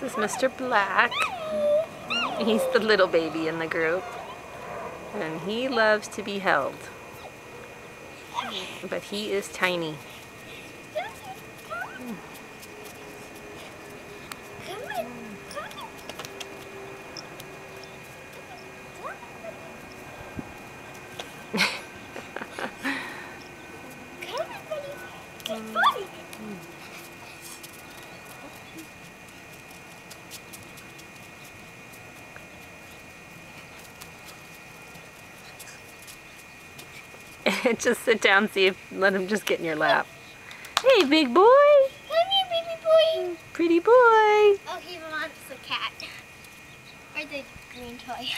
This is Mr. Black. He's the little baby in the group. And he loves to be held. But he is tiny. just sit down, see if, let him just get in your lap. Hey, big boy. Come here, baby boy. Pretty boy. Oh, he wants the cat. Or the green toy.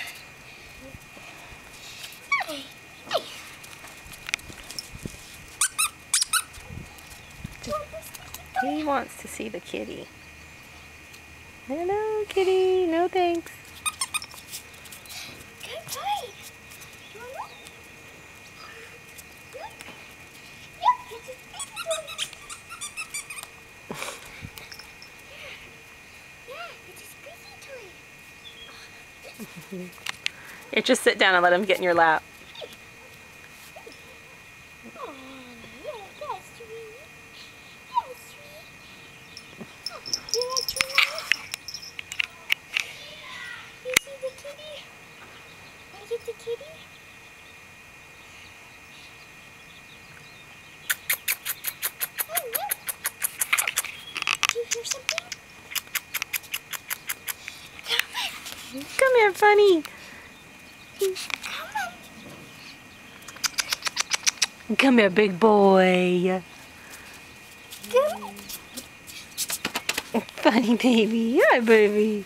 He wants to see the kitty. Hello, kitty. No thanks. Here, just sit down and let him get in your lap. Come here, funny. Come here, big boy. Funny baby. Hi, baby.